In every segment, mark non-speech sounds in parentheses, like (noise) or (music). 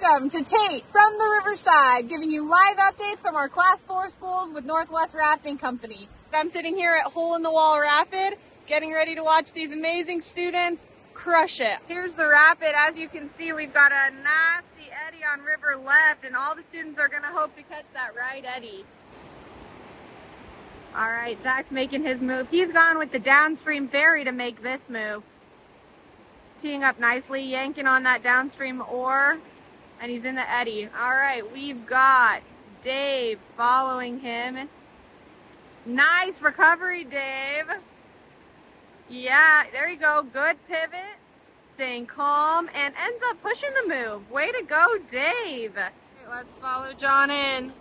Welcome to Tate from the Riverside, giving you live updates from our Class 4 schools with Northwest Rafting Company. I'm sitting here at Hole in the Wall Rapid, getting ready to watch these amazing students crush it. Here's the rapid. As you can see, we've got a nasty eddy on river left, and all the students are going to hope to catch that right eddy. All right, Zach's making his move. He's gone with the downstream ferry to make this move. Teeing up nicely, yanking on that downstream oar, and he's in the eddy. All right, we've got Dave following him. Nice recovery, Dave. Yeah, there you go. Good pivot. Staying calm and ends up pushing the move. Way to go, Dave. Let's follow John in.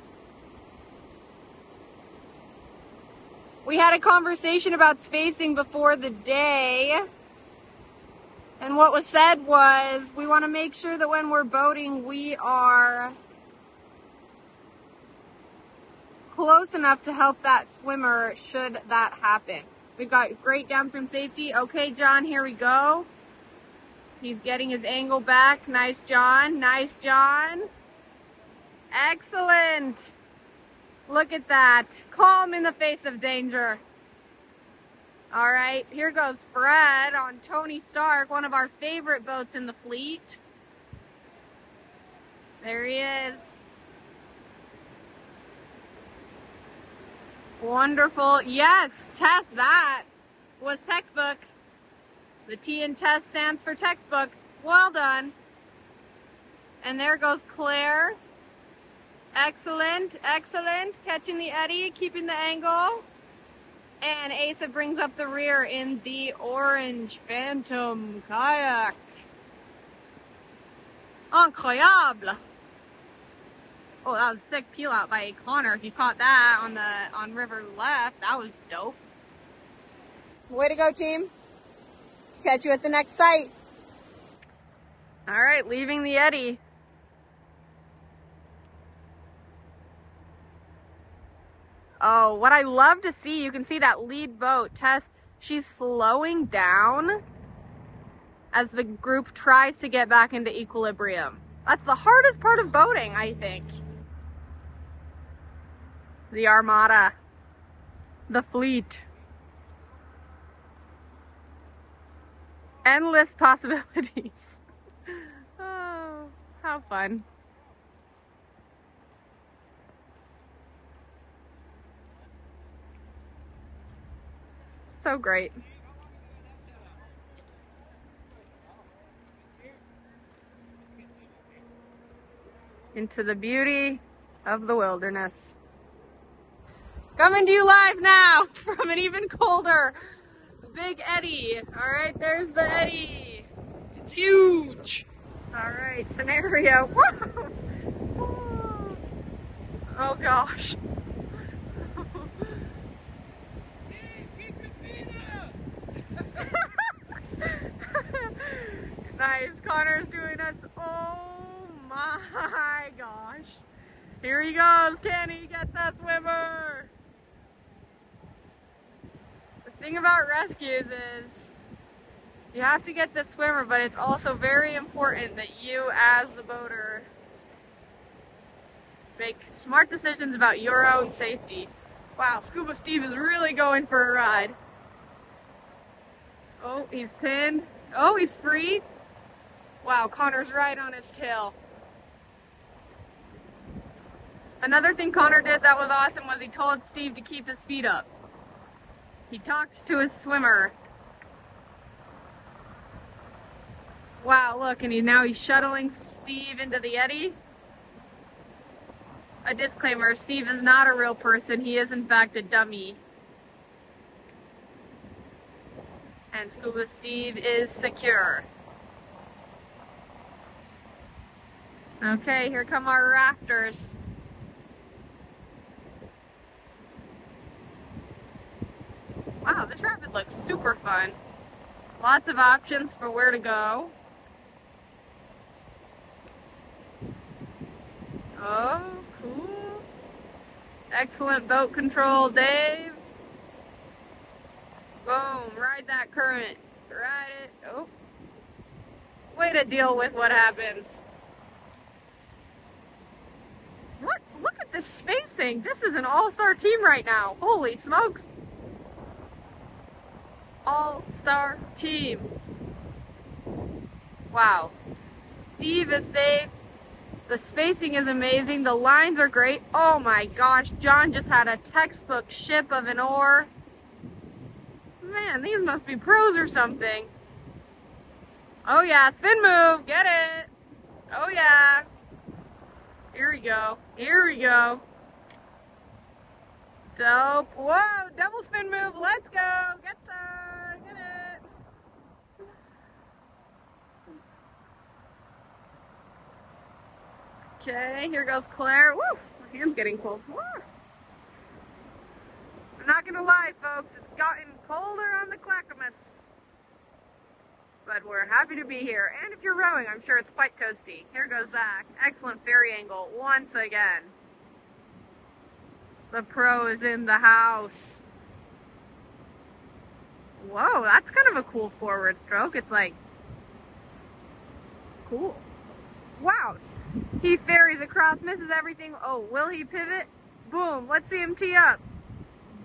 We had a conversation about spacing before the day. And what was said was we want to make sure that when we're boating, we are close enough to help that swimmer should that happen. We've got great downstream safety. Okay, John, here we go. He's getting his angle back. Nice, John. Nice, John. Excellent. Look at that. Calm in the face of danger. All right, here goes Fred on Tony Stark, one of our favorite boats in the fleet. There he is. Wonderful. Yes, Tess that was textbook. The T in Tess stands for textbook. Well done. And there goes Claire. Excellent, excellent. Catching the eddy, keeping the angle. And Asa brings up the rear in the orange Phantom kayak. Incroyable. Oh, that was a sick peel out by Connor. If you caught that on the on river left, that was dope. Way to go, team. Catch you at the next site. All right, leaving the eddy. Oh, what I love to see, you can see that lead boat, Tess, she's slowing down as the group tries to get back into equilibrium. That's the hardest part of boating, I think. The armada. The fleet. Endless (laughs) possibilities. (laughs) oh, how fun. So great. Into the beauty of the wilderness. Coming to you live now (laughs) from an even colder Big Eddy. All right, there's the Eddy. It's huge. All right, scenario. (laughs) Oh gosh. nice. Connor's doing us. Oh my gosh. Here he goes. Can he get that swimmer? The thing about rescues is you have to get the swimmer, but it's also very important that you, as the boater, make smart decisions about your own safety. Wow, Scuba Steve is really going for a ride. Oh, he's pinned. Oh, he's free. Wow, Connor's right on his tail. Another thing Connor did that was awesome was he told Steve to keep his feet up. He talked to his swimmer. Wow, look, and he now he's shuttling Steve into the eddy. A disclaimer, Steve is not a real person. He is in fact a dummy. And Scuba Steve is secure. Okay, here come our rafters. Wow, this rapid looks super fun. Lots of options for where to go. Oh, cool. Excellent boat control, Dave. Boom, ride that current. Ride it. Oh. Way to deal with what happens. What? Look at this spacing. This is an all-star team right now. Holy smokes. All-star team. Wow. Steve is safe. The spacing is amazing. The lines are great. Oh my gosh, John just had a textbook ship of an oar. Man, these must be pros or something. Oh yeah, spin move, get it. Oh yeah. Here we go, here we go. Dope, whoa, double spin move, let's go, get some, get it. Okay, here goes Claire. Woo, my hand's getting cold. Woo. I'm not gonna lie, folks, it's gotten colder on the Clackamas. But we're happy to be here. And if you're rowing, I'm sure it's quite toasty. Here goes Zach. Excellent ferry angle once again. The pro is in the house. Whoa, that's kind of a cool forward stroke. It's like, cool. Wow. He ferries across, misses everything. Oh, will he pivot? Boom. Let's see him tee up.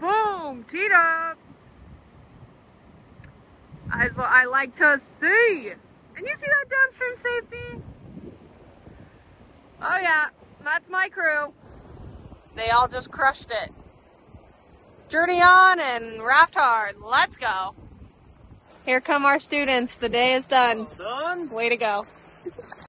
Boom! Teed up! As what I like to see. And you see that downstream safety? Oh yeah, that's my crew. They all just crushed it. Journey on and raft hard. Let's go. Here come our students. The day is done. Done. Way to go.